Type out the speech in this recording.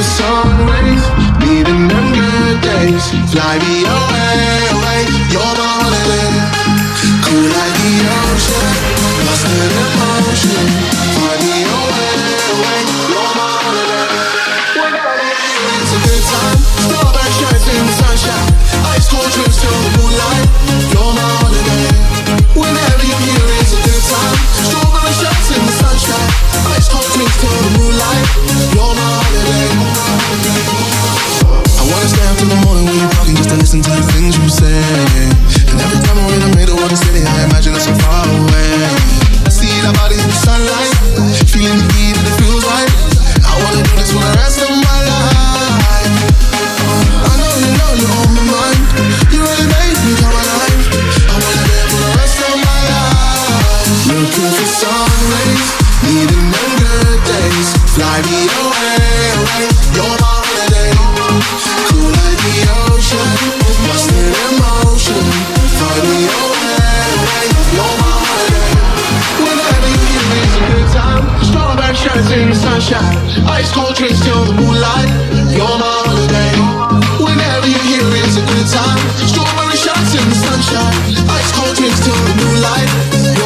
the sun rays, leaving them good days. Fly me away, away. You're my singing. And every time I'm in the middle of the city, I imagine us so far away. I see the bodies in the sunlight, feeling the heat and it feels right. I wanna do this for the rest of my life. I know you know you're on my mind. You really made me come alive. I wanna live for the rest of my life. Looking for sun rays, needing younger days. Fly me away, away. sunshine Ice cold drinks till the moonlight. You're my holiday Whenever you're here it's a good time. Strawberry shots in the sunshine. Ice cold drinks till the moonlight.